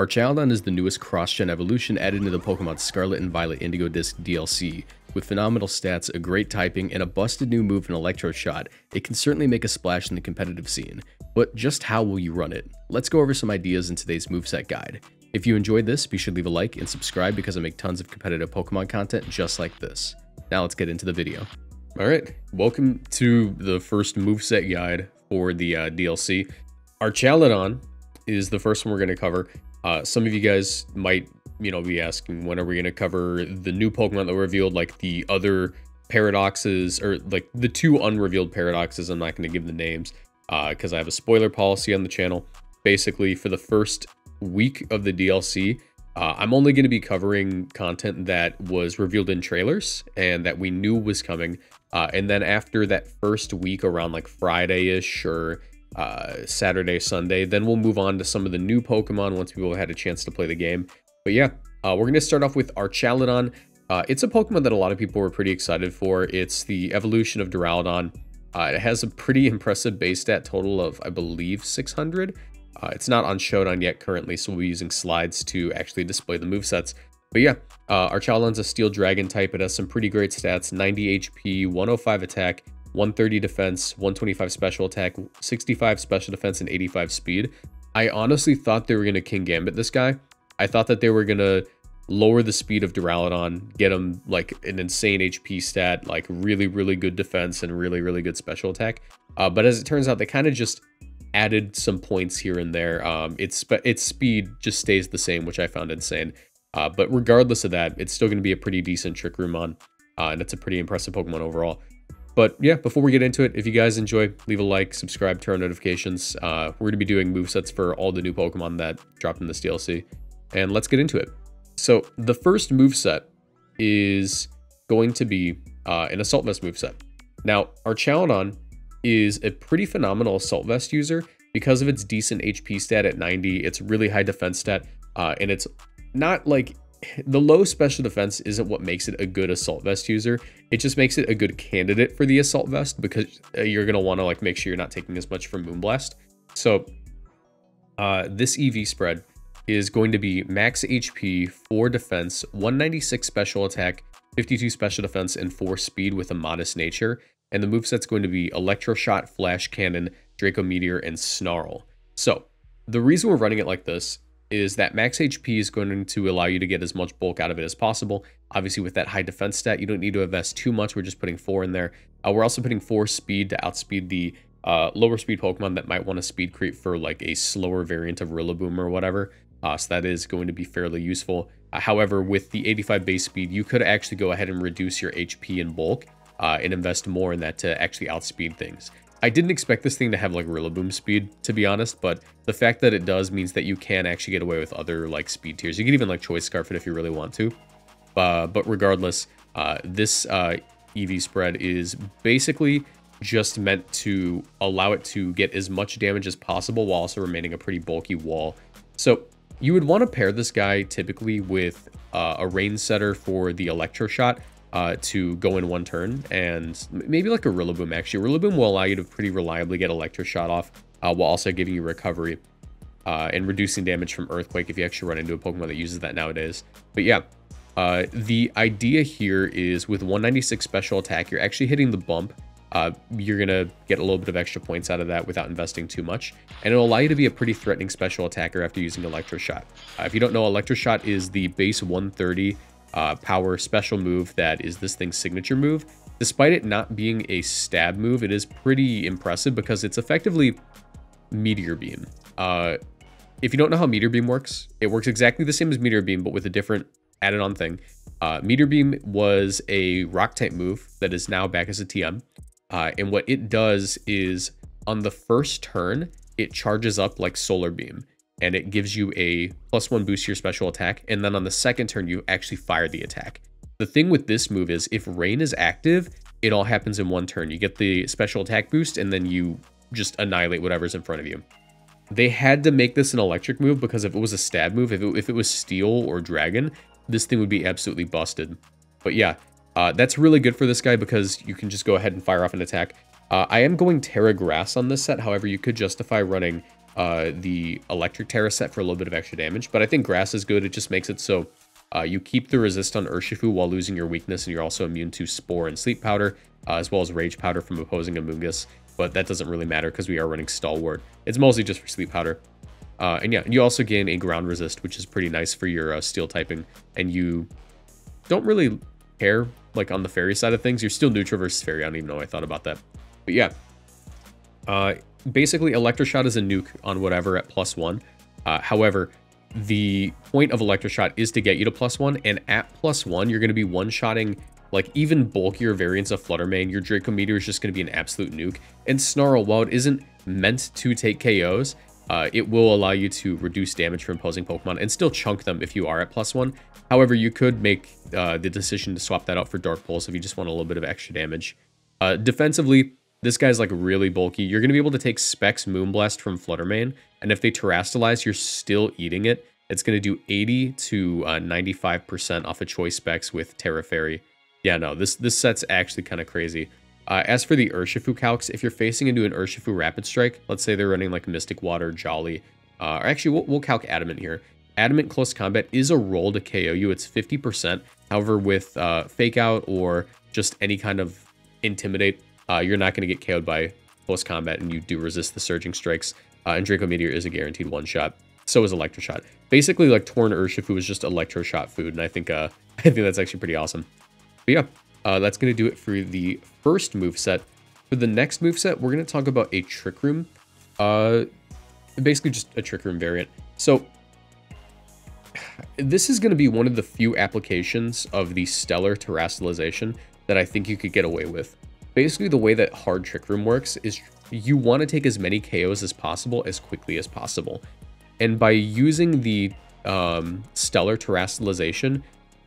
Archaludon is the newest cross-gen evolution added into the Pokemon Scarlet and Violet Indigo Disc DLC. With phenomenal stats, a great typing, and a busted new move in Electro Shot, it can certainly make a splash in the competitive scene. But just how will you run it? Let's go over some ideas in today's moveset guide. If you enjoyed this, be sure to leave a like and subscribe because I make tons of competitive Pokemon content just like this. Now let's get into the video. Alright, welcome to the first moveset guide for the uh, DLC. Archaludon is the first one we're going to cover. Uh, some of you guys might, you know, be asking when are we going to cover the new Pokemon that were revealed, like the other paradoxes, or like the two unrevealed paradoxes. I'm not going to give the names because uh, I have a spoiler policy on the channel. Basically, for the first week of the DLC, uh, I'm only going to be covering content that was revealed in trailers and that we knew was coming. Uh, and then after that first week, around like Friday-ish or uh, Saturday, Sunday. Then we'll move on to some of the new Pokemon once people have had a chance to play the game. But yeah, uh, we're going to start off with Archaludon. Uh, it's a Pokemon that a lot of people were pretty excited for. It's the evolution of Duraludon. Uh, it has a pretty impressive base stat total of, I believe, 600. Uh, it's not on Showdown yet currently, so we'll be using slides to actually display the movesets. But yeah, uh, Archaludon's a Steel Dragon type. It has some pretty great stats, 90 HP, 105 attack, 130 defense, 125 special attack, 65 special defense, and 85 speed. I honestly thought they were going to Kingambit this guy. I thought that they were going to lower the speed of Duraludon, get him like an insane HP stat, like really, really good defense and really, really good special attack. Uh, but as it turns out, they kind of just added some points here and there. Um, its, its speed just stays the same, which I found insane. Uh, but regardless of that, it's still going to be a pretty decent Trick Room on, uh, and it's a pretty impressive Pokemon overall. But yeah, before we get into it, if you guys enjoy, leave a like, subscribe, turn on notifications. Uh, we're going to be doing movesets for all the new Pokemon that dropped in this DLC. And let's get into it. So the first moveset is going to be uh, an Assault Vest moveset. Now, our Archaludon is a pretty phenomenal Assault Vest user because of its decent HP stat at 90, its really high defense stat, uh, and it's not like the low special defense isn't what makes it a good assault vest user. It just makes it a good candidate for the assault vest because uh, you're going to want to like make sure you're not taking as much from Moonblast. So uh, this EV spread is going to be max HP, 4 defense, 196 special attack, 52 special defense, and 4 speed with a modest nature. And the moveset's going to be Electro Shot, Flash Cannon, Draco Meteor, and Snarl. So the reason we're running it like this is that max HP is going to allow you to get as much bulk out of it as possible. Obviously, with that high defense stat, you don't need to invest too much. We're just putting four in there. Uh, we're also putting four speed to outspeed the uh, lower speed Pokemon that might want to speed creep for like a slower variant of Rillaboom or whatever. Uh, so that is going to be fairly useful. Uh, however, with the 85 base speed, you could actually go ahead and reduce your HP and bulk uh, and invest more in that to actually outspeed things. I didn't expect this thing to have like Rillaboom speed, to be honest, but the fact that it does means that you can actually get away with other like speed tiers. You can even like choice scarf it if you really want to. Uh, but regardless, uh, this uh, EV spread is basically just meant to allow it to get as much damage as possible while also remaining a pretty bulky wall. So you would want to pair this guy typically with uh, a rain setter for the electro shot uh, to go in one turn, and maybe like a Rillaboom actually. Rillaboom will allow you to pretty reliably get Electro Shot off, uh, while also giving you recovery uh, and reducing damage from Earthquake if you actually run into a Pokemon that uses that nowadays. But yeah, uh, the idea here is with 196 special attack, you're actually hitting the bump. Uh, you're going to get a little bit of extra points out of that without investing too much. And it'll allow you to be a pretty threatening special attacker after using Electro Shot. Uh, if you don't know, Electro Shot is the base 130 uh, power special move that is this thing's signature move. Despite it not being a stab move, it is pretty impressive because it's effectively Meteor Beam. Uh, if you don't know how Meteor Beam works, it works exactly the same as Meteor Beam, but with a different added on thing. Uh, Meteor Beam was a rock type move that is now back as a TM. Uh, and what it does is on the first turn, it charges up like Solar Beam and it gives you a plus one boost to your special attack. And then on the second turn, you actually fire the attack. The thing with this move is if rain is active, it all happens in one turn. You get the special attack boost and then you just annihilate whatever's in front of you. They had to make this an electric move because if it was a stab move, if it, if it was steel or dragon, this thing would be absolutely busted. But yeah, uh, that's really good for this guy because you can just go ahead and fire off an attack. Uh, I am going Tera Grass on this set, however, you could justify running uh, the Electric Tera set for a little bit of extra damage, but I think Grass is good. It just makes it so uh, you keep the resist on Urshifu while losing your weakness, and you're also immune to Spore and Sleep Powder, uh, as well as Rage Powder from opposing Amoonguss, but that doesn't really matter because we are running Stalwart. It's mostly just for Sleep Powder. Uh, and yeah, you also gain a ground resist, which is pretty nice for your uh, steel typing. And you don't really care, like on the fairy side of things. You're still neutral versus fairy. I don't even know I thought about that. But yeah, uh, basically Electroshot is a nuke on whatever at plus one. Uh, however, the point of Electroshot is to get you to plus one, and at plus one, you're going to be one-shotting like even bulkier variants of Fluttermane. Your Draco Meteor is just going to be an absolute nuke. And Snarl, while it isn't meant to take KOs, uh, it will allow you to reduce damage from opposing Pokemon and still chunk them if you are at plus one. However, you could make uh, the decision to swap that out for Dark Pulse if you just want a little bit of extra damage. Uh, defensively, this guy's like really bulky. You're going to be able to take Specs Moonblast from Fluttermane, and if they Terastallize, you're still eating it. It's going to do 80 to 95% uh, off of Choice Specs with Tera Fairy. Yeah, no, this, this set's actually kind of crazy. Uh, as for the Urshifu calcs, if you're facing into an Urshifu Rapid Strike, let's say they're running like Mystic Water, Jolly, uh, or actually we'll, we'll calc Adamant here. Adamant Close Combat is a roll to KO you, it's 50%. However, with uh, Fake Out or just any kind of Intimidate, uh, you're not going to get KO'd by Close Combat and you do resist the Surging Strikes. Uh, and Draco Meteor is a guaranteed one-shot. So is Electro Shot. Basically, like Torn Urshifu is just Electro Shot food, and I think uh, I think that's actually pretty awesome. But yeah, uh, that's going to do it for the first move set. For the next move set, we're going to talk about a Trick Room. Uh, basically just a Trick Room variant. So this is going to be one of the few applications of the Stellar Terastallization that I think you could get away with. Basically, the way that hard Trick Room works is you want to take as many KOs as possible as quickly as possible. And by using the um, Stellar Terastallization,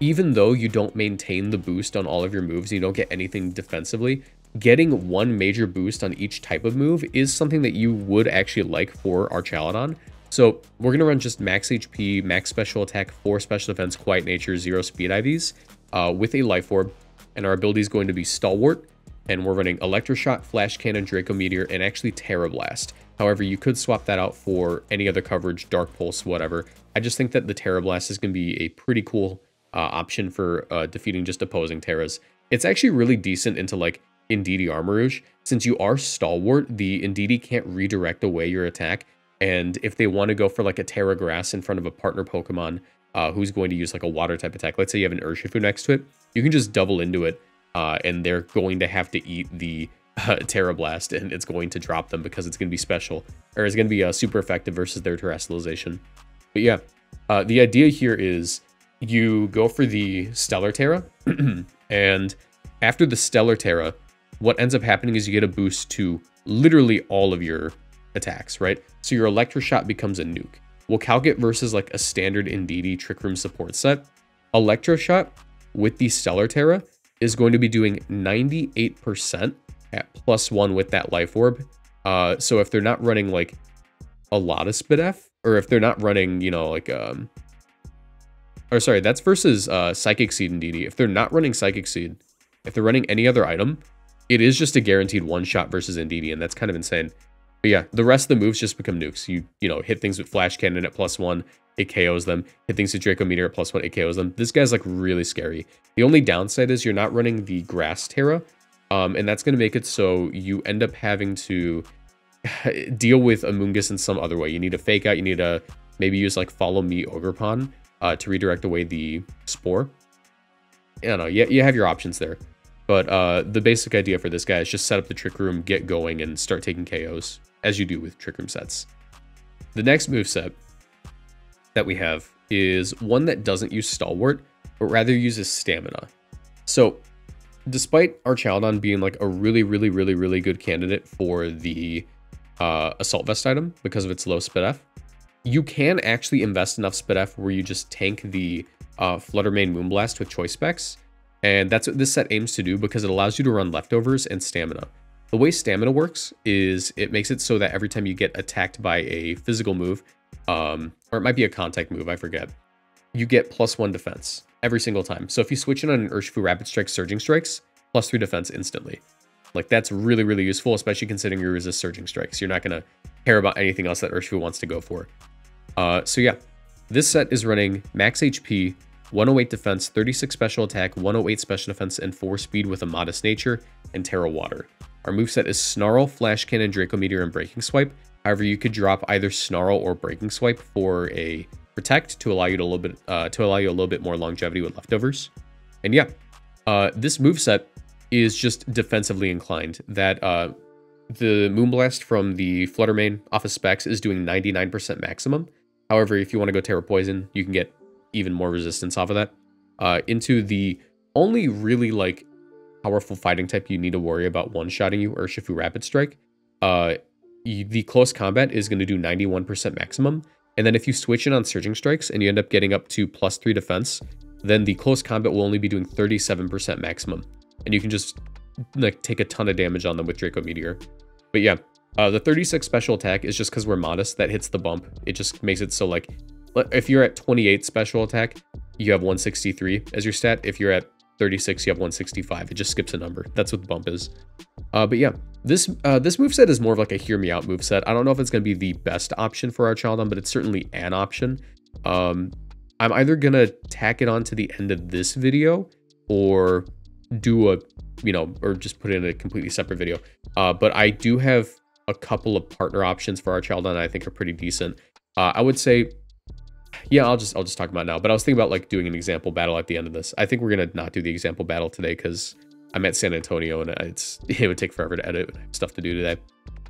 even though you don't maintain the boost on all of your moves, you don't get anything defensively, getting one major boost on each type of move is something that you would actually like for Archaludon. So we're going to run just max HP, max special attack, 4 special defense, quiet nature, 0 speed IVs uh, with a life orb. And our ability is going to be Stalwart. And we're running Electroshot, Flash Cannon, Draco Meteor, and actually Tera Blast. However, you could swap that out for any other coverage, Dark Pulse, whatever. I just think that the Tera Blast is going to be a pretty cool uh, option for uh, defeating just opposing Teras. It's actually really decent into like Indeedee Armarouge. Since you are Stalwart, the Indeedee can't redirect away your attack. And if they want to go for like a Tera Grass in front of a partner Pokemon uh, who's going to use like a water type attack, let's say you have an Urshifu next to it, you can just double into it uh, and they're going to have to eat the uh, Tera Blast and it's going to drop them because it's going to be special or it's going to be uh, super effective versus their Terastallization. But yeah, uh, the idea here is you go for the Stellar Tera, and after the Stellar Tera, what ends up happening is you get a boost to literally all of your attacks, right? So your Electroshot becomes a nuke. We'll calc it versus like a standard Indeedee Trick Room support set. Electroshot with the Stellar Tera is going to be doing 98% at plus one with that Life Orb. Uh, so if they're not running like a lot of F, or if they're not running, you know, like um, or sorry, that's versus uh, Psychic Seed Indeedee. If they're not running Psychic Seed, if they're running any other item, it is just a guaranteed one shot versus Indeedee, and that's kind of insane. But yeah, the rest of the moves just become nukes. You you know hit things with Flash Cannon at plus one, it KOs them. Hit things with Draco Meteor at plus one, it KOs them. This guy's like really scary. The only downside is you're not running the Grass Tera, um, and that's going to make it so you end up having to deal with Amoonguss in some other way. You need to fake out. You need to maybe use like Follow Me Ogerpon uh, to redirect away the spore. I don't know, you, you have your options there. But uh, the basic idea for this guy is just set up the Trick Room, get going, and start taking KOs, as you do with Trick Room sets. The next move set that we have is one that doesn't use Stalwart, but rather uses Stamina. So, despite Archaludon being like a really, really, really, really good candidate for the uh, Assault Vest item because of its low SpDef, you can actually invest enough SpDef where you just tank the uh, Fluttermane Moonblast with choice specs. And that's what this set aims to do because it allows you to run leftovers and stamina. The way stamina works is it makes it so that every time you get attacked by a physical move, um, or it might be a contact move, I forget, you get plus one defense every single time. So if you switch in on an Urshifu Rapid Strike Surging Strikes, plus three defense instantly. Like that's really, really useful, especially considering you resist Surging Strikes. You're not going to care about anything else that Urshifu wants to go for. Uh, so yeah, this set is running max HP, 108 defense, 36 special attack, 108 special defense, and 4 speed with a modest nature, and Tera Water. Our moveset is Snarl, Flash Cannon, Draco Meteor, and Breaking Swipe. However, you could drop either Snarl or Breaking Swipe for a Protect to allow you to a little bit uh, to allow you a little bit more longevity with leftovers. And yeah, uh, this moveset is just defensively inclined. That uh, the Moonblast from the Flutter Mane off of specs is doing 99% maximum. However, if you want to go Tera Poison, you can get even more resistance off of that. Uh, into the only really like powerful fighting type you need to worry about one-shotting you, Urshifu Rapid Strike. Uh, the close combat is going to do 91% maximum. And then if you switch it on Surging Strikes and you end up getting up to plus 3 defense, then the close combat will only be doing 37% maximum. And you can just like take a ton of damage on them with Draco Meteor. But yeah, uh, the 36 special attack is just because we're modest. That hits the bump. It just makes it so like, if you're at 28 special attack, you have 163 as your stat. If you're at 36, you have 165. It just skips a number. That's what the bump is. Uh, but yeah, this uh, this moveset is more of like a hear me out moveset. I don't know if it's going to be the best option for our Archaludon, but it's certainly an option. Um, I'm either going to tack it on to the end of this video or do a, you know, or just put it in a completely separate video. Uh, but I do have a couple of partner options for our Archaludon I think are pretty decent. Uh, I would say yeah, I'll just I'll just talk about now. But I was thinking about like doing an example battle at the end of this. I think we're gonna not do the example battle today because I'm at San Antonio and it's it would take forever to edit stuff to do today.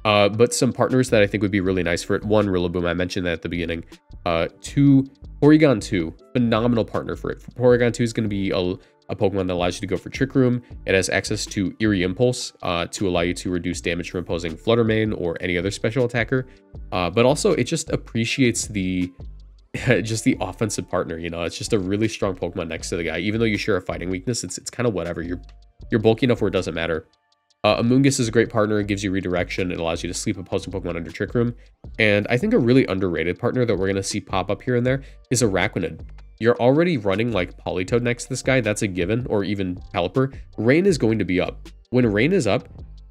Uh, but some partners that I think would be really nice for it. One, Rillaboom, I mentioned that at the beginning. Uh, two, Porygon 2, phenomenal partner for it. Porygon 2 is going to be a, a, Pokemon that allows you to go for Trick Room. It has access to Eerie Impulse uh, to allow you to reduce damage from opposing Flutter Mane or any other special attacker. Uh, but also, it just appreciates the just the offensive partner. You know, it's just a really strong Pokemon next to the guy. Even though you share a fighting weakness, it's it's kind of whatever. You're you're bulky enough where it doesn't matter. Uh, Amoonguss is a great partner. It gives you redirection. It allows you to sleep opposing Pokemon under Trick Room. And I think a really underrated partner that we're going to see pop up here and there is Araquanid. You're already running like Politoed next to this guy. That's a given. Or even Pelipper. Rain is going to be up. When Rain is up,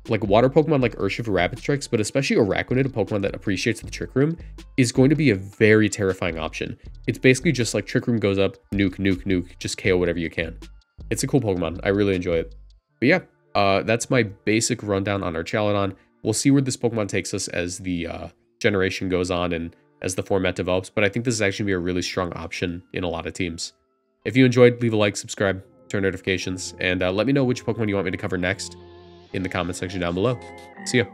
like water Pokemon like Urshifu Rapid Strikes, but especially Araquanid, a Pokemon that appreciates the Trick Room, is going to be a very terrifying option. It's basically just like Trick Room goes up, nuke, nuke, nuke, just KO whatever you can. It's a cool Pokemon. I really enjoy it. But yeah, uh, that's my basic rundown on Archaludon. We'll see where this Pokemon takes us as the uh, generation goes on and as the format develops, but I think this is actually be a really strong option in a lot of teams. If you enjoyed, leave a like, subscribe, turn notifications, and uh, let me know which Pokemon you want me to cover next in the comment section down below. See ya.